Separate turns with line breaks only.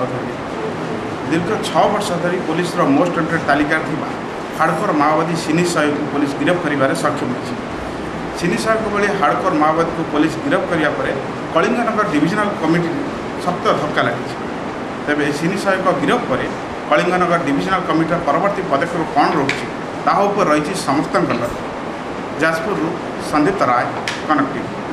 दीर्घ वर्ष धरी पुलिस र मोस्ट तालिका तालिक हाडकर माओवादी सिनिसायौँ पुलिस गिरफम हुन्छ सिनिसायौको भेट माओवादी को पुलिस गिरफाले कलिङनगर डिभिजनाल कमिटी सत्य धक्का लागि तिन सयको गिरफे कलिङनगर डिभिजनाल कमिटर पवर्ती पदक्षण रहेछ तापर संदीप राय कनक